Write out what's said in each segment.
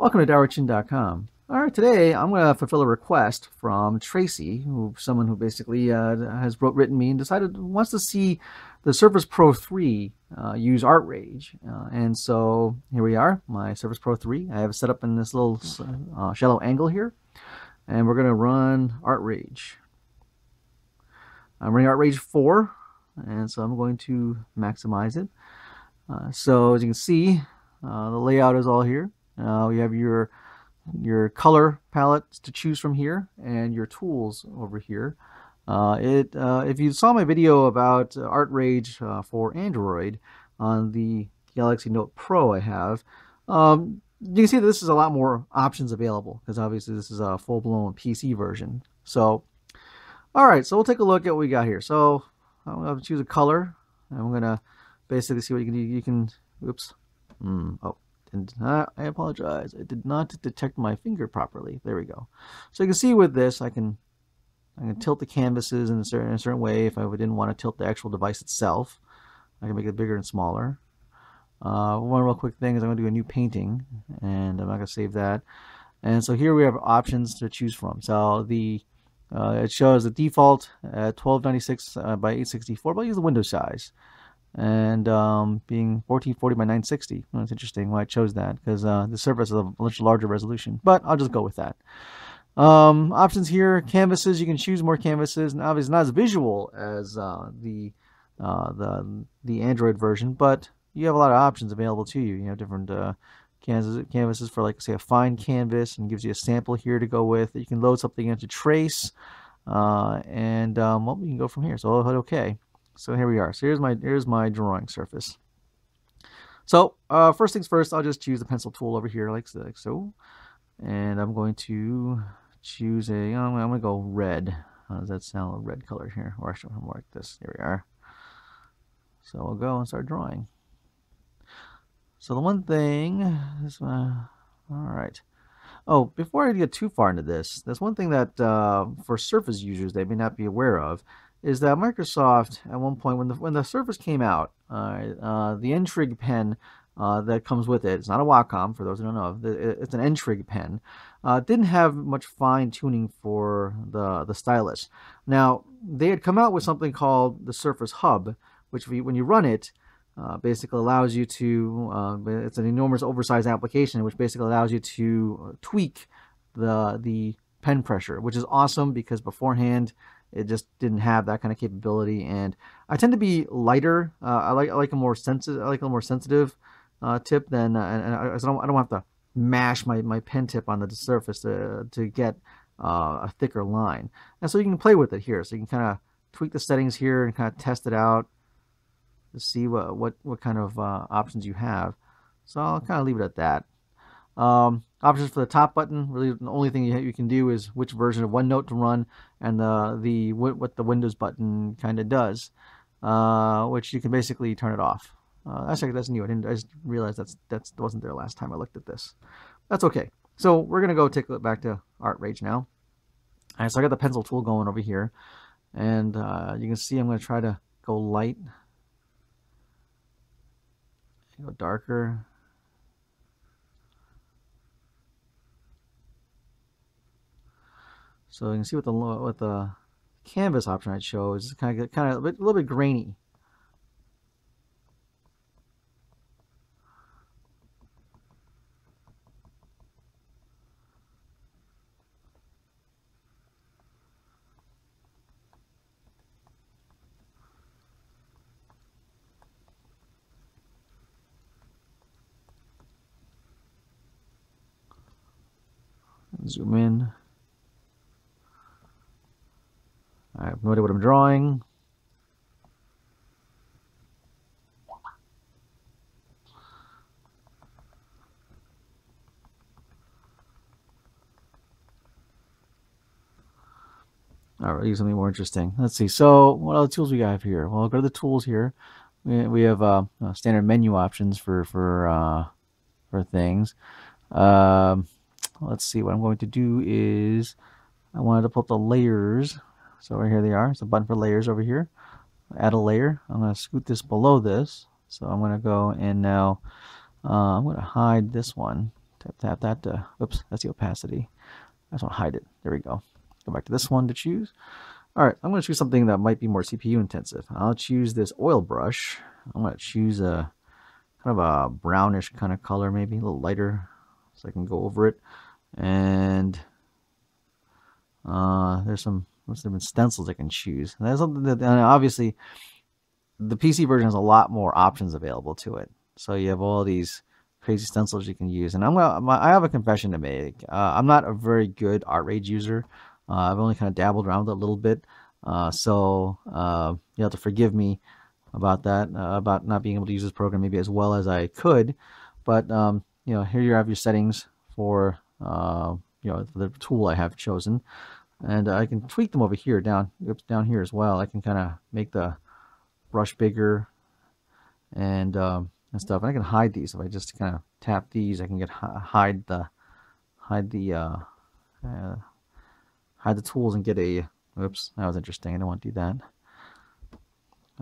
Welcome to DowerChin.com. All right, today I'm going to fulfill a request from Tracy, who someone who basically uh, has wrote, written me and decided wants to see the Surface Pro 3 uh, use ArtRage. Uh, and so here we are, my Surface Pro 3. I have it set up in this little uh, shallow angle here. And we're going to run ArtRage. I'm running ArtRage 4, and so I'm going to maximize it. Uh, so as you can see, uh, the layout is all here. Uh, we have your your color palettes to choose from here and your tools over here. Uh, it uh, if you saw my video about uh, ArtRage uh, for Android on the Galaxy Note Pro I have, um, you can see that this is a lot more options available because obviously this is a full-blown PC version. So, all right, so we'll take a look at what we got here. So I'm going to choose a color. I'm going to basically see what you can do. You can, oops, mm, oh, and I apologize. I did not detect my finger properly. There we go. So you can see with this, I can I can tilt the canvases in a certain, in a certain way if I didn't want to tilt the actual device itself. I can make it bigger and smaller. Uh, one real quick thing is I'm going to do a new painting, and I'm not going to save that. And so here we have options to choose from. So the uh, it shows the default at 1296 uh, by 864, but I'll use the window size and um, being 1440 by 960. Well, that's interesting why I chose that because uh, the Surface is a much larger resolution, but I'll just go with that. Um, options here, canvases, you can choose more canvases. Now, obviously not as visual as uh, the, uh, the, the Android version, but you have a lot of options available to you. You have different uh, canvases, canvases for like say a fine canvas and gives you a sample here to go with. You can load something into Trace uh, and um, well, we can go from here. So I'll hit OK. So here we are. So here's my here's my drawing surface. So uh, first things first, I'll just choose the pencil tool over here like like so. And I'm going to choose a, I'm going to go red. How does that sound? A red color here. Or actually, more like this. Here we are. So we'll go and start drawing. So the one thing is, uh, all right. Oh, before I get too far into this, there's one thing that uh, for Surface users they may not be aware of is that Microsoft at one point when the when the Surface came out, uh, uh, the N-Trig pen uh, that comes with it, it's not a Wacom for those who don't know, it's an N-Trig pen, uh, didn't have much fine tuning for the the stylus. Now they had come out with something called the Surface Hub, which when you run it. Uh, basically allows you to, uh, it's an enormous oversized application which basically allows you to tweak the the pen pressure, which is awesome because beforehand it just didn't have that kind of capability. And I tend to be lighter. Uh, I like I like a more sensitive. I like a more sensitive uh, tip than, uh, and, I, don't I don't have to mash my my pen tip on the surface to to get uh, a thicker line. And so you can play with it here. So you can kind of tweak the settings here and kind of test it out to see what what what kind of uh, options you have. So I'll kind of leave it at that. Um, options for the top button, really the only thing you, you can do is which version of OneNote to run and the, the what the Windows button kind of does, uh, which you can basically turn it off. Uh, actually, that's new. I didn't. I just realized that's that's wasn't there last time I looked at this. That's okay. So we're gonna go take a look back to ArtRage now. All right, so I got the pencil tool going over here, and uh, you can see I'm gonna try to go light, go darker, So you can see what the what the canvas option I chose is kind of kind of a, bit, a little bit grainy. Zoom in. I no idea what I'm drawing. All right, use something more interesting. Let's see. So, what other tools we got here? Well, go to the tools here. We, we have uh, uh, standard menu options for for uh, for things. Um, let's see. What I'm going to do is I wanted to put the layers so right here they are. It's a button for layers over here. Add a layer. I'm going to scoot this below this. So I'm going to go and now uh, I'm going to hide this one tap, tap that. Uh, oops, that's the opacity. I just want to hide it. There we go. Go back to this one to choose. All right, I'm going to choose something that might be more CPU intensive. I'll choose this oil brush. I'm going to choose a kind of a brownish kind of color, maybe a little lighter, so I can go over it. And uh, there's some there's been stencils I can choose. And that's something that obviously the PC version has a lot more options available to it. So you have all these crazy stencils you can use. And I'm gonna, I have a confession to make. Uh, I'm not a very good ArtRage user. Uh, I've only kind of dabbled around a little bit. Uh, so uh, you have to forgive me about that, uh, about not being able to use this program maybe as well as I could. But um, you know, here you have your settings for uh, you know the tool I have chosen, and I can tweak them over here down oops, down here as well. I can kind of make the brush bigger and um, and stuff. And I can hide these if I just kind of tap these. I can get hide the hide the uh, uh, hide the tools and get a. Oops, that was interesting. I don't want to do that.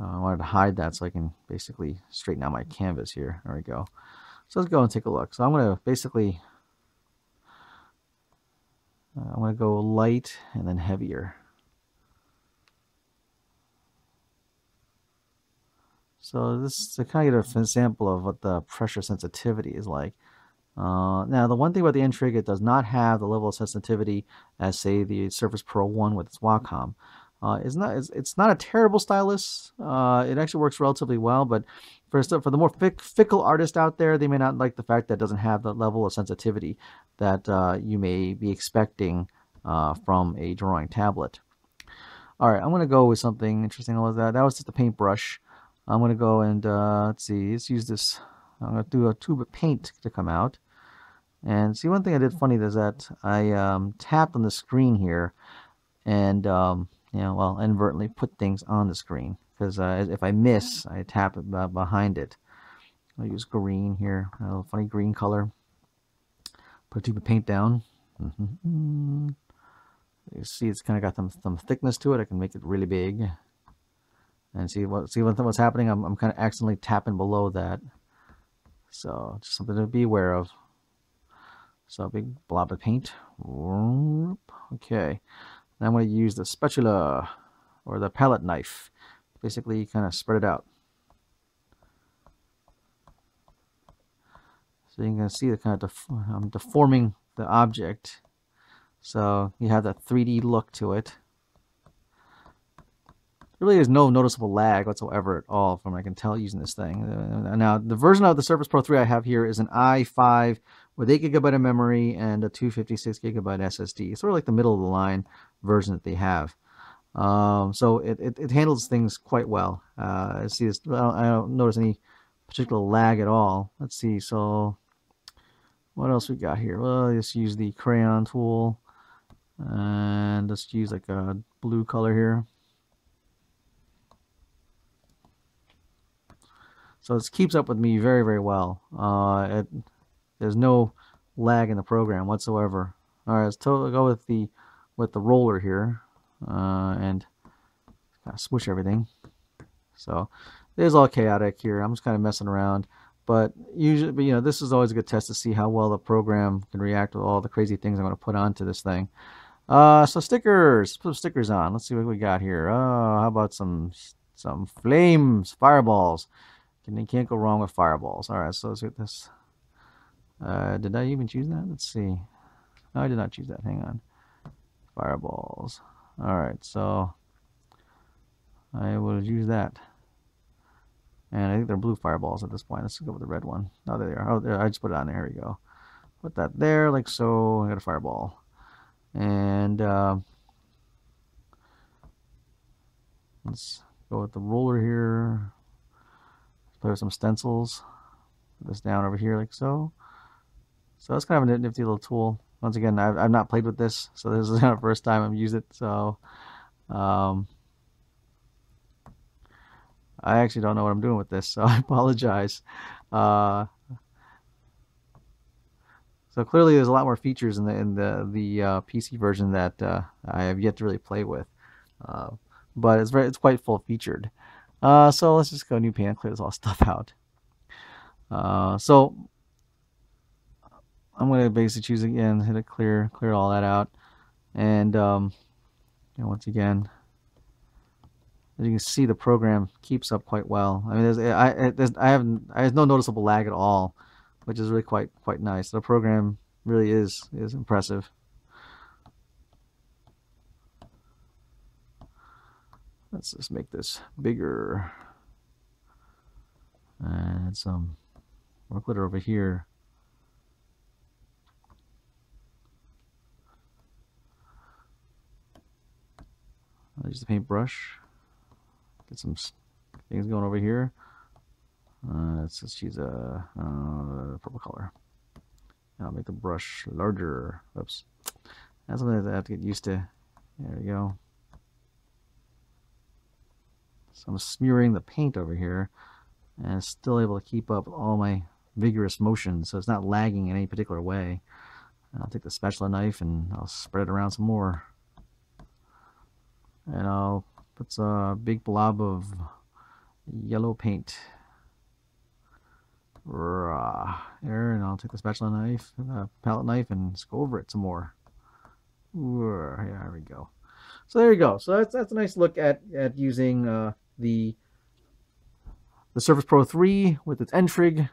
Uh, I wanted to hide that so I can basically straighten out my canvas here. There we go. So let's go and take a look. So I'm going to basically uh, I'm going to go light and then heavier. So this is to kind of get an example of what the pressure sensitivity is like. Uh, now, the one thing about the N-Trig, it does not have the level of sensitivity as, say, the Surface Pro 1 with its Wacom. Uh, it's not it's, it's, not a terrible stylus. Uh, it actually works relatively well, but for for the more fick, fickle artist out there, they may not like the fact that it doesn't have the level of sensitivity that uh, you may be expecting uh, from a drawing tablet. All right, I'm going to go with something interesting. Was that that was just a paintbrush. I'm going to go and, uh, let's see, let's use this. I'm to do a tube of paint to come out. And see, one thing I did funny is that I um, tapped on the screen here and, um, you know, well, inadvertently put things on the screen. Because uh, if I miss, I tap it behind it. I'll use green here, a little funny green color. Put a tube of paint down. Mm -hmm. You see, it's kind of got some, some thickness to it. I can make it really big. And see what see what, what's happening? I'm, I'm kind of accidentally tapping below that. So just something to be aware of. So a big blob of paint. Okay. Now I'm going to use the spatula or the palette knife. Basically kind of spread it out. So you can see the kind of def I'm deforming the object. So you have that 3D look to it really is no noticeable lag whatsoever at all from what I can tell using this thing. Uh, now, the version of the Surface Pro 3 I have here is an i5 with 8 gigabyte of memory and a 256 gigabyte SSD. It's sort of like the middle of the line version that they have. Um, so it, it, it, handles things quite well. Uh, see this, I don't, I don't notice any particular lag at all. Let's see, so what else we got here? Well, let's use the crayon tool and let's use like a blue color here. So this keeps up with me very, very well. Uh, it, there's no lag in the program whatsoever. All right, let's totally go with the with the roller here uh, and kind of swoosh everything. So it is all chaotic here. I'm just kind of messing around. But usually, but, you know, this is always a good test to see how well the program can react with all the crazy things I'm going to put onto this thing. Uh, so stickers, put some stickers on. Let's see what we got here. Oh, how about some some flames, fireballs. And you can't go wrong with fireballs. All right, so let's get this. Uh, did I even choose that? Let's see. No, I did not choose that. Hang on. Fireballs. All right, so I will use that. And I think they're blue fireballs at this point. Let's go with the red one. Oh, there they are. Oh, there, I just put it on there. Here we go. Put that there, like so. I got a fireball. And uh, let's go with the roller here. Play with some stencils. Put this down over here like so. So that's kind of a nifty little tool. Once again, I've, I've not played with this, so this is the first time I've used it. So um, I actually don't know what I'm doing with this, so I apologize. Uh, so clearly, there's a lot more features in the in the the uh, PC version that uh, I have yet to really play with, uh, but it's very it's quite full featured. Uh, so let's just go new pan, clear this all stuff out. Uh, so I'm going to basically choose again, hit it clear, clear all that out. And um, you know, once again, as you can see, the program keeps up quite well. I mean, there's, I, there's, I have no noticeable lag at all, which is really quite, quite nice. The program really is, is impressive. Let's just make this bigger. And some glitter over here. Use the paintbrush. Get some things going over here. Uh, let's just use a uh, purple color. I'll make the brush larger. Oops. That's something that I have to get used to. There we go. So I'm smearing the paint over here and still able to keep up all my vigorous motion so it's not lagging in any particular way. I'll take the spatula knife and I'll spread it around some more. And I'll put a big blob of yellow paint there and I'll take the spatula knife, the palette knife and just go over it some more. Yeah, there we go. So there you go. So that's that's a nice look at at using uh, the the Surface Pro 3 with its N-Trig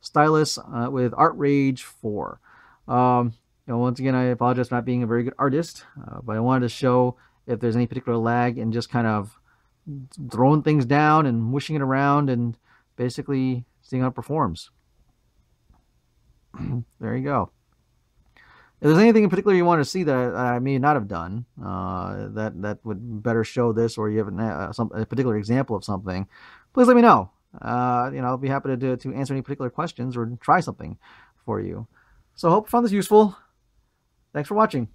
stylus uh, with ArtRage 4. Um, once again, I apologize for not being a very good artist, uh, but I wanted to show if there's any particular lag and just kind of throwing things down and wishing it around and basically seeing how it performs. there you go. If there's anything in particular you want to see that I may not have done, uh, that that would better show this, or you have uh, some, a particular example of something, please let me know. Uh, you know, I'll be happy to, to answer any particular questions or try something for you. So I hope you found this useful. Thanks for watching.